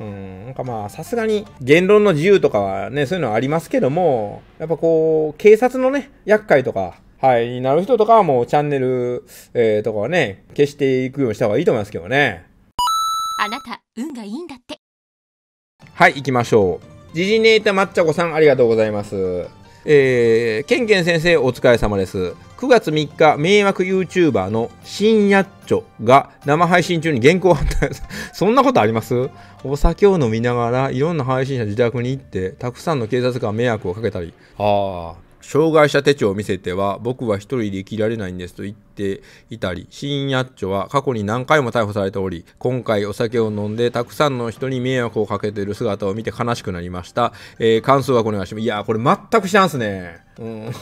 うん、なんかまあ、さすがに言論の自由とかはね、そういうのはありますけども、やっぱこう、警察のね、厄介とか、はい、になる人とかはもうチャンネル、えー、とかはね、消していくようにした方がいいと思いますけどね。あなた、運がいいんだって。はい、行きましょう。ジジネータ抹茶子さん、ありがとうございます。えー、ケンケン先生、お疲れ様です。9月3日、迷惑 YouTuber の新やっちょが生配信中に原稿を貼った。そんなことあります？お酒を飲みながらいろんな配信者自宅に行って、たくさんの警察官迷惑をかけたり。ああ。障害者手帳を見せては僕は一人で生きられないんですと言っていたり新やっちょは過去に何回も逮捕されており今回お酒を飲んでたくさんの人に迷惑をかけている姿を見て悲しくなりました、えー、感想はお願いしますいやこれ全く知らんすね。うん。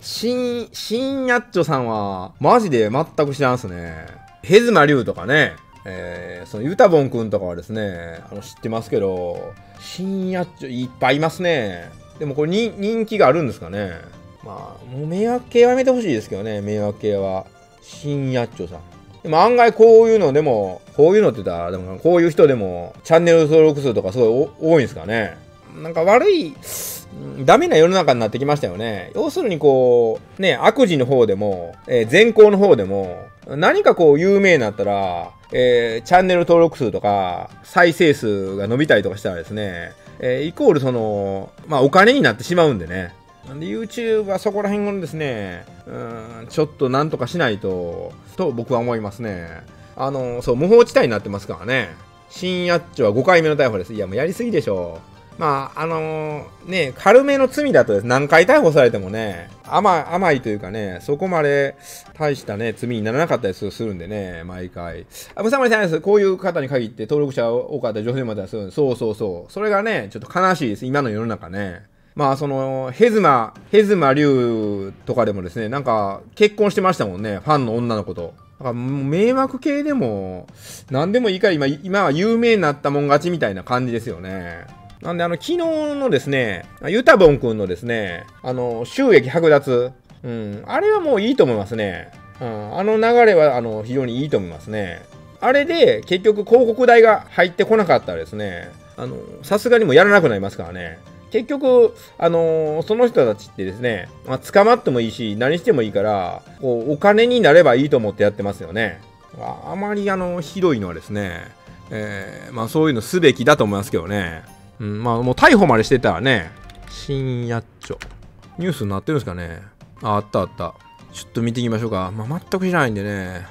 新新やっちょさんはマジで全く知らんすね。ヘズマリュウとかね。えー、そのユタボンくんとかはですねあの知ってますけど新やっちょいっぱいいますね。でもこれに人気があるんですかねまあ、もう迷惑系はやめてほしいですけどね、迷惑系は。新やっちょさん。でも案外こういうのでも、こういうのって言ったら、でもこういう人でも、チャンネル登録数とかすごい多いんですかね。なんか悪い、ダメな世の中になってきましたよね。要するにこう、ね、悪事の方でも、えー、善行の方でも、何かこう有名になったら、えー、チャンネル登録数とか、再生数が伸びたりとかしたらですね、えー、イコールその、まあお金になってしまうんでね。なんで YouTube はそこら辺をですね、うん、ちょっとなんとかしないと、と僕は思いますね。あの、そう、無法地帯になってますからね。新やっちょは5回目の逮捕です。いや、もうやりすぎでしょ。まあ、あのー、ね、軽めの罪だとです、何回逮捕されてもね、甘甘いというかね、そこまで大したね、罪にならなかったりするんでね、毎回。あ、むさまりさんです。こういう方に限って登録者多かった女性まではするそうそうそう。それがね、ちょっと悲しいです。今の世の中ね。まあ、その、ヘズマ、ヘズマ竜とかでもですね、なんか、結婚してましたもんね、ファンの女の子と。だから迷惑系でも、何でもいいから今、今は有名になったもん勝ちみたいな感じですよね。なんで、あの、昨日のですね、ユタボンくんのですね、あの、収益剥奪。うん、あれはもういいと思いますね。うん、あの流れは、あの、非常にいいと思いますね。あれで、結局広告代が入ってこなかったらですね、あの、さすがにもやらなくなりますからね。結局、あのー、その人たちってですね、まあ、捕まってもいいし、何してもいいから、こう、お金になればいいと思ってやってますよね。あまり、あの、広いのはですね、えー、まあ、そういうのすべきだと思いますけどね。うん、まあもう逮捕までしてたらね、新やっちょ。ニュースになってるんですかね。あ、あったあった。ちょっと見ていきましょうか。まあ、全く知らないんでね。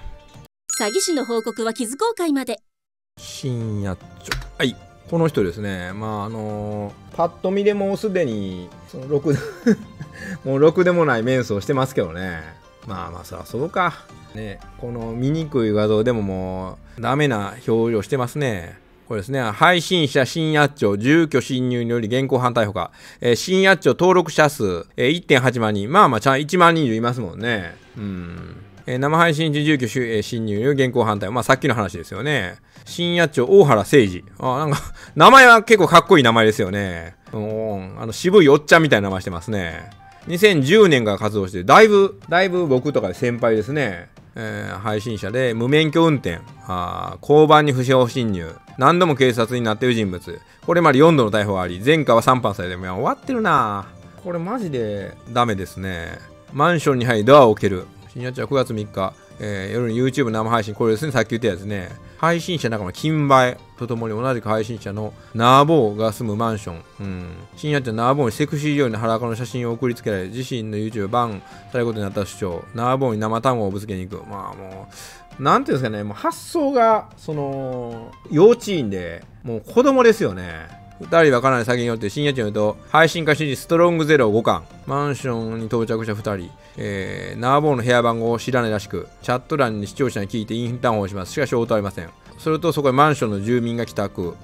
詐欺師の報告は傷公開まで。新やっちょ。はい。この人ですね。まあ、あのー、パッと見でもうすでに、その、ろく、もうろくでもないメンスをしてますけどね。まあまあ、そらそうか。ね、この見にくい画像でももう、ダメな表情してますね。これですね、配信者新圧町住居侵入により現行犯逮捕か、えー、新圧町登録者数、えー、1.8万人、まあまあ、ちゃん1万人以上いますもんね。うん。えー、生配信時住居、えー、侵入により現行犯逮捕、まあさっきの話ですよね。新圧町大原誠二。あ、なんか、名前は結構かっこいい名前ですよね。うん、あの、渋いおっちゃんみたいな名前してますね。2010年から活動して、だいぶ、だいぶ僕とかで先輩ですね。えー、配信者で無免許運転、あ交番に不法侵入、何度も警察になっている人物、これまで4度の逮捕があり、前科は3犯されても終わってるなこれマジでダメですね。マンションに入りドアを蹴る。新八は9月3日、えー、夜に YouTube 生配信、これですね、さっき言ったやつね。配信者仲間金梅とともに同じく配信者のナーボーが住むマンション。うん。深夜ってナーボーにセクシー上に裸の写真を送りつけられ、自身の YouTube をバンされることになった主張。ナーボーに生卵をぶつけに行く。まあもう、なんていうんですかね、もう発想が、その、幼稚園で、もう子供ですよね。2人はかなり先によって深夜中に言うと配信開始時ストロングゼロ5巻マンションに到着した2人、えー、ナーボーの部屋番号を知らないらしくチャット欄に視聴者に聞いてインターホンをします。しかし応答ありません。するとそこへマンションの住民が帰宅、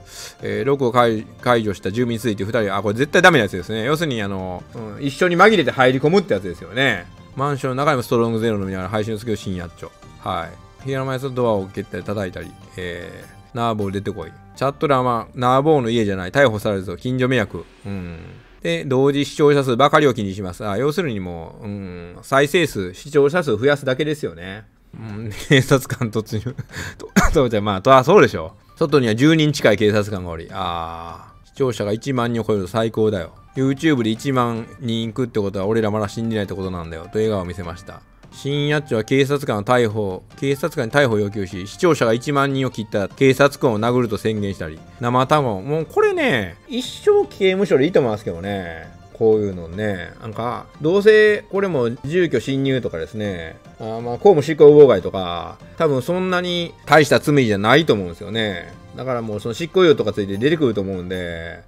えー、ロックを解除した住民について2人あこれ絶対ダメなやつですね。要するにあの、うん、一緒に紛れて入り込むってやつですよね。マンションの中にもストロングゼロの見ながら配信をつける深夜っちょ。はい。部屋前のドアを蹴ったり叩いたり、えー、ナーボー出てこいチャット欄はナーボーの家じゃない、逮捕されるぞ、近所迷惑。うん。で、同時視聴者数ばかりを気にします。あ要するにもう、うん、再生数、視聴者数増やすだけですよね。うん、警察官突入。と、そうじゃまあ、とはそうでしょ。外には10人近い警察官がおり、あー、視聴者が1万人を超えると最高だよ。YouTube で1万人行くってことは俺らまだ死んでないってことなんだよ。と笑顔を見せました。新八丁は警察官を逮捕、警察官に逮捕を要求し、視聴者が1万人を切った警察官を殴ると宣言したり、生卵、もうこれね、一生刑務所でいいと思いますけどね。こういうのね、なんか、どうせこれも住居侵入とかですね、あまあ公務執行妨害とか、多分そんなに大した罪じゃないと思うんですよね。だからもうその執行猶予とかついて出てくると思うんで、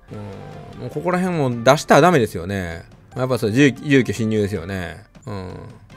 うん、もうここら辺も出したらダメですよね。やっぱそれ住住居侵入ですよね。うん。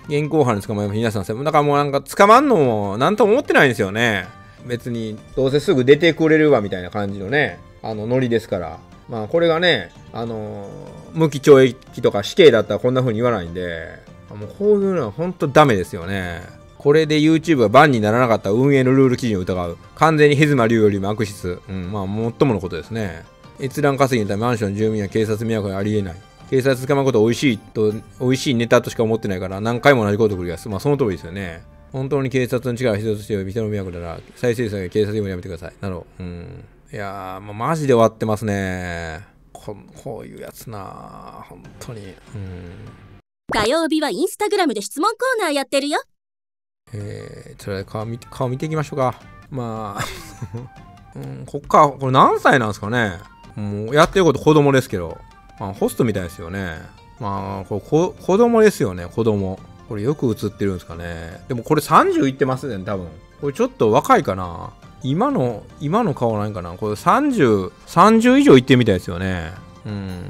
現行犯に捕まえば皆さん、だからもうなんか捕まんのもなんとも思ってないんですよね。別に、どうせすぐ出てくれるわみたいな感じのね、あのノリですから。まあこれがね、あのー、無期懲役とか死刑だったらこんな風に言わないんで、もうこういうのは本当ダメですよね。これで YouTube がバンにならなかった運営のルール基準を疑う。完全にヘズマ流よりも悪質。うん、まあ、最ものことですね。閲覧稼ぎのためマンション住民は警察迷惑にありえない。警察捕まること美味しいと、美味しいネタとしか思ってないから何回も同じこと繰り返す。まあその通りですよね。本当に警察の力が必要として人の迷惑なら、再生産や警察にもやめてください。なるほど。うん。いやー、もうマジで終わってますね。ここういうやつな本当に。うん。火曜日はインスタグラムで質問コーナーやってるよ。えー、それ顔見て、顔見ていきましょうか。まあ うん、こっか、これ何歳なんですかねもうやってること子供ですけど。まあ、ホストみたいですよね。まあ、こ子子供ですよね、子供。これよく映ってるんですかね。でもこれ30いってますね、多分。これちょっと若いかな。今の、今の顔ないかな。これ30、30以上いってみたいですよね。うん。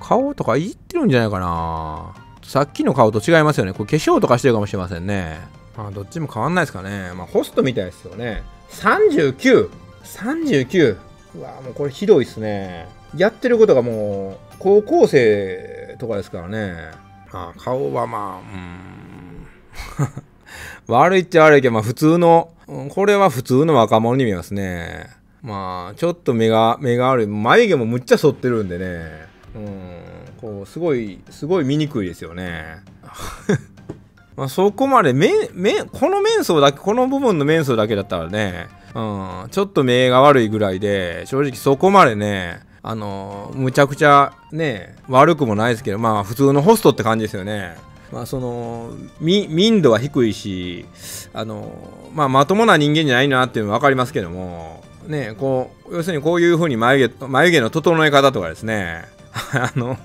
顔とかいってるんじゃないかな。さっきの顔と違いますよね。これ化粧とかしてるかもしれませんね。まあ、どっちも変わんないですかね。まあ、ホストみたいですよね。39!39! 39うわ、もうこれひどいっすね。やってることがもう、高校生とかですからね。あ、顔はまあ、うん。悪いっちゃ悪いけど、まあ普通の、これは普通の若者に見えますね。まあ、ちょっと目が、目が悪い。眉毛もむっちゃ反ってるんでね。うん、こう、すごい、すごい見にくいですよね。まあそこまで、目、目、この面相だけ、この部分の面相だけだったらね、うん、ちょっと目が悪いぐらいで、正直そこまでね、あのむちゃくちゃね、悪くもないですけど、まあ普通のホストって感じですよね。まあその、民度は低いし、あの、まあまともな人間じゃないなっていうのは分かりますけども、ね、こう、要するにこういうふうに眉毛、眉毛の整え方とかですね、あの、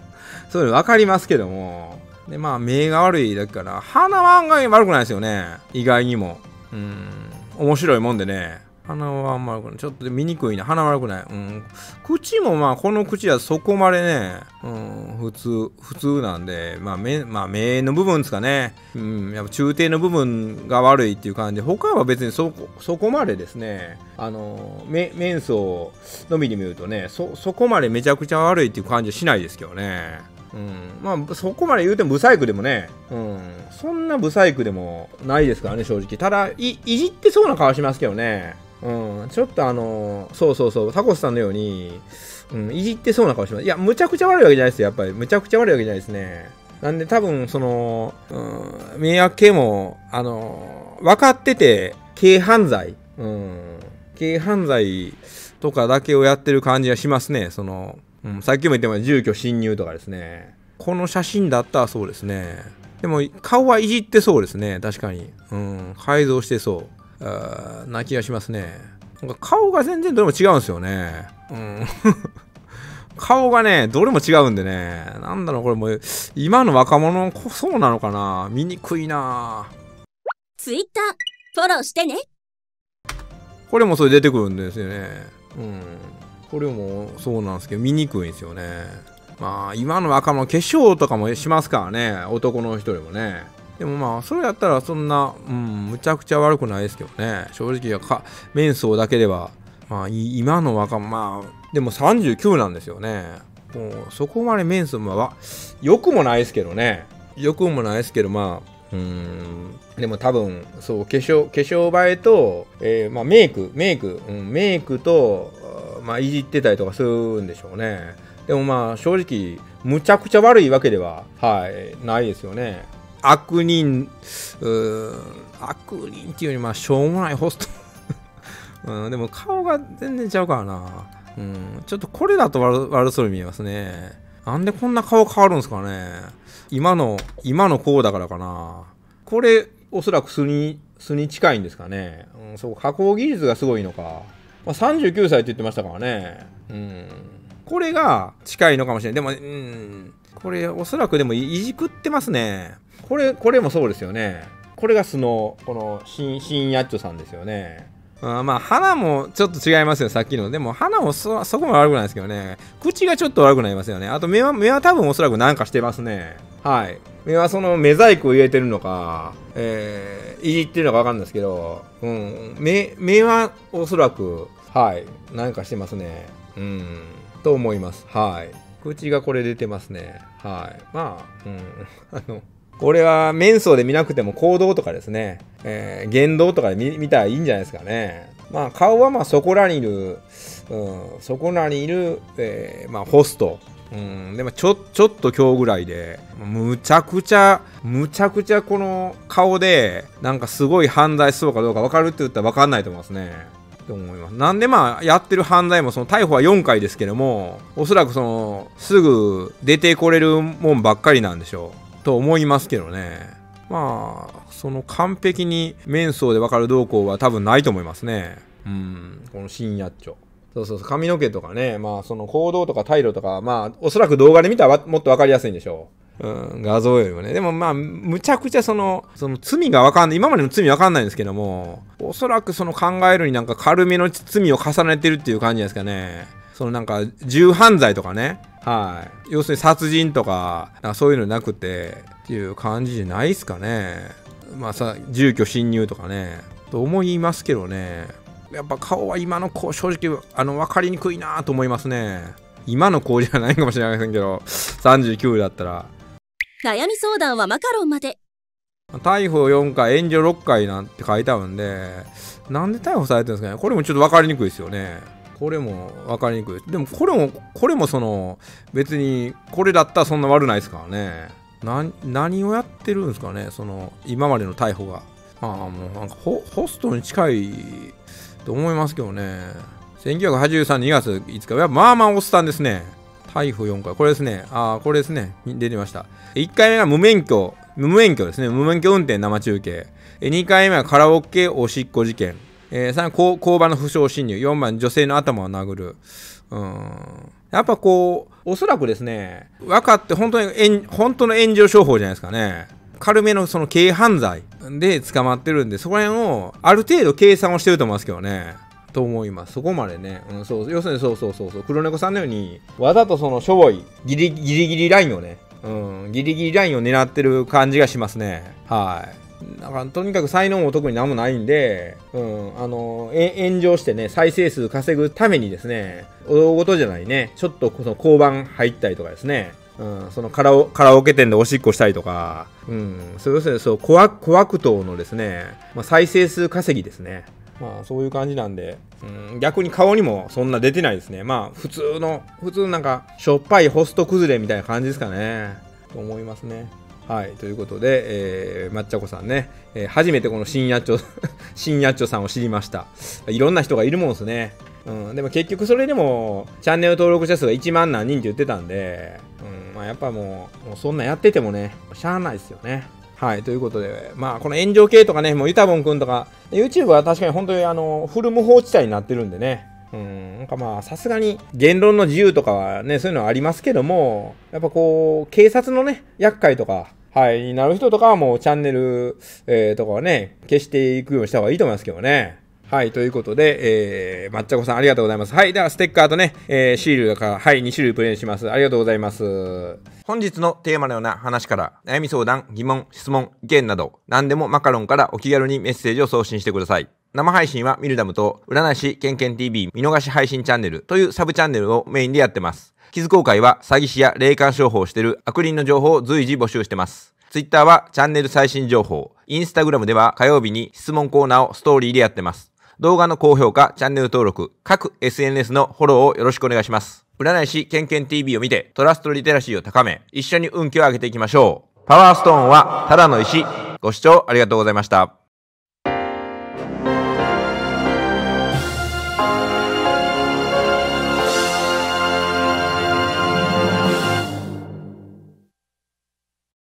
そういうの分かりますけども、で、まあ目が悪いだけから、鼻は案外悪くないですよね。意外にも。うん、面白いもんでね。鼻はあんま悪くない。ちょっと見にくいな。鼻悪くない。うん。口もまあ、この口はそこまでね、うん、普通、普通なんで、まあ目、まあ目の部分ですかね。うん、やっぱ中低の部分が悪いっていう感じで、他は別にそこ、そこまでですね、あの、め、面相のみで見るとね、そ、そこまでめちゃくちゃ悪いっていう感じはしないですけどね。うん、まあそこまで言うてもブサイクでもね、うん、そんなブサイクでもないですからね正直ただいいじってそうな顔しますけどねうん、ちょっとあのそうそうそう、タコスさんのように、うん、いじってそうな顔します。いや、むちゃくちゃ悪いわけじゃないですよ、やっぱり。むちゃくちゃ悪いわけじゃないですね。なんで多分、その、うん、迷惑系も、あの、分かってて、軽犯罪、うん、軽犯罪とかだけをやってる感じがしますね。その、うん、さっきも言ってました住居侵入とかですね。この写真だったらそうですね。でも、顔はいじってそうですね。確かに。うん、改造してそう。な気がしますね。なんか顔が全然どれも違うんですよね。うん。顔がね、どれも違うんでね。なんだろう、これもう、今の若者こそうなのかな見にくいなツイッター、フォローしてね。これもそれ出てくるんですよね。うん。これもそうなんですけど、見にくいんですよね。まあ、今の若者、化粧とかもしますからね。男の人でもね。でもまあ、それやったらそんな、うん、むちゃくちゃ悪くないですけどね。正直はか、面相だけでは、まあ、今の若者まあ、でも39なんですよね。もう、そこまで面相は、良くもないですけどね。良くもないですけど、まあ、うん、でも多分、そう、化粧、化粧映えと、えー、まあ、メイク、メイク、うん、メイクと、まあ、いじってたりとかするんでしょうね。でもまあ、正直、むちゃくちゃ悪いわけでは、はい、ないですよね。悪人、悪人っていうより、まあ、しょうもないホスト うん、でも顔が全然ちゃうからな。うん、ちょっとこれだと悪そうに見えますね。なんでこんな顔変わるんですかね。今の、今のこうだからかな。これ、おそらく素に、素に近いんですかね。うん、そう、加工技術がすごいのか。まあ、39歳って言ってましたからね。うん。これが近いのかもしれない。でも、うん、これおそらくでもいじくってますね。これ、これもそうですよね。これが素の、この、新、新ヤッチョさんですよね。あまあ、鼻もちょっと違いますよ、さっきの。でも、鼻もそそこまで悪くないですけどね。口がちょっと悪くなりますよね。あと、目は、目は多分おそらくなんかしてますね。はい。目はその目細工を入れてるのか、えー、いじってるのかわかんないですけど、うん。目、目はおそらく、はい。なんかしてますね。うん。と思います。はい。口がこれ出てますね。はい。まあ、うん。あの、これは面相で見なくても行動とかですね、えー、言動とかで見たらいいんじゃないですかね。まあ顔はまあそこらにいる、うん、そこらにいる、えー、まあホスト。うん、でもちょちょっと今日ぐらいでむちゃくちゃむちゃくちゃこの顔でなんかすごい犯罪しそうかどうか分かるって言ったら分かんないと思いますね。と思います。なんでまあやってる犯罪もその逮捕は4回ですけどもおそらくそのすぐ出てこれるもんばっかりなんでしょう。と思いますけどね。まあ、その完璧に面相でわかる動向は多分ないと思いますね。うん、この新やっちょ。そうそうそう、髪の毛とかね、まあその行動とか態度とか、まあおそらく動画で見たらもっとわかりやすいんでしょう。うん、画像よりもね。でもまあ、むちゃくちゃその、その罪がわかんない、今までの罪わかんないんですけども、おそらくその考えるになんか軽めの罪を重ねてるっていう感じですかね。そのなんか、重犯罪とかね。はい。要するに殺人とか、かそういうのなくて、っていう感じじゃないですかね。まあさ、住居侵入とかね。と思いますけどね。やっぱ顔は今の子、正直、あの、分かりにくいなと思いますね。今の子じゃないかもしれませんけど、39だったら。悩み相談はマカロンまで逮捕4回、炎上6回なんて書いてあるんで、なんで逮捕されてるんですかねこれもちょっと分かりにくいですよね。これも分かりにくい。でもこれも、これもその、別に、これだったらそんな悪ないですからね。な何をやってるんですかねその、今までの逮捕が。ああ、もうなんかホ、ホストに近いと思いますけどね。1983年2月5日は、まあまあおっさんですね。逮捕4回。これですね。ああ、これですね。出てました。1回目は無免許、無免許ですね。無免許運転生中継。2回目はカラオケおしっこ事件。えー、3交交番の不詳侵入。4番女性の頭を殴る。うん。やっぱこう、おそらくですね、分かって本当に、本当の炎上商法じゃないですかね。軽めのその軽犯罪で捕まってるんで、そこら辺をある程度計算をしてると思いますけどね。と思います。そこまでね。うん、そう、要するにそうそうそうそう。黒猫さんのように、わざとそのしょぼい、ギリギリギリラインをね、うん、ギリギリラインを狙ってる感じがしますね。はい。だからとにかく才能も特に何もないんで、うん、あの、炎上してね、再生数稼ぐためにですね、大事じゃないね、ちょっとこの交番入ったりとかですね、うん、そのカラオカラオケ店でおしっこしたりとか、うん、そう要するにそう、小悪小悪党のですね、まあ、再生数稼ぎですね。まあそういう感じなんで、うん、逆に顔にもそんな出てないですね。まあ普通の、普通なんかしょっぱいホスト崩れみたいな感じですかね。と思いますね。はい。ということで、えー、抹茶子さんね、えー、初めてこの新やっちょ、新やっちょさんを知りました。いろんな人がいるもんですね。うん。でも結局それでも、チャンネル登録者数が1万何人って言ってたんで、うん。まあやっぱもう、もうそんなやっててもね、しゃあないですよね。はい、ということで、まあ、この炎上系とかね、もうユタボンくんとか、YouTube は確かに本当にあの、フル無法地帯になってるんでね、うん、なんかまあ、さすがに言論の自由とかはね、そういうのはありますけども、やっぱこう、警察のね、厄介とか、はい、になる人とかはもうチャンネル、えー、とかはね、消していくようにした方がいいと思いますけどね。はい、ということで、えー、抹茶子さんありがとうございます。はい、ではステッカーとね、えー、シールだから、はい、2種類プレイします。ありがとうございます。本日のテーマのような話から、悩み相談、疑問、質問、意見など、何でもマカロンからお気軽にメッセージを送信してください。生配信はミルダムと、占い師ケンケン TV 見逃し配信チャンネルというサブチャンネルをメインでやってます。傷公開は詐欺師や霊感商法をしている悪人の情報を随時募集してます。ツイッターはチャンネル最新情報、インスタグラムでは火曜日に質問コーナーをストーリーでやってます。動画の高評価、チャンネル登録、各 SNS のフォローをよろしくお願いします。占い師ケンケン TV を見てトラストリテラシーを高め、一緒に運気を上げていきましょう。パワーストーンはただの石。ご視聴ありがとうございました。